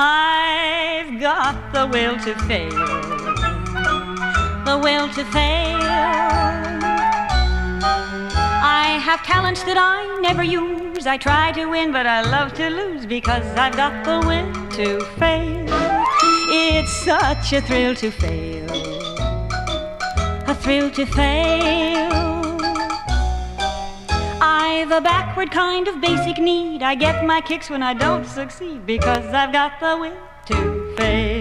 I've got the will to fail, the will to fail. I have talents that I never use. I try to win, but I love to lose because I've got the will to fail. It's such a thrill to fail, a thrill to fail. I've a backward kind of basic need. I get my kicks when I don't succeed because I've got the will to fail.